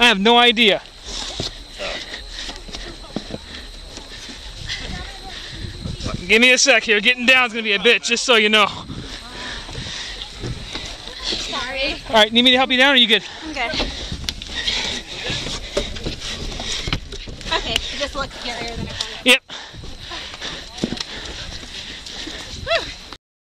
I have no idea. Give me a sec here. Getting down is going to be a bitch, just so you know. Sorry. All right, need me to help you down or you good? I'm good. Okay, just look higher than I yep.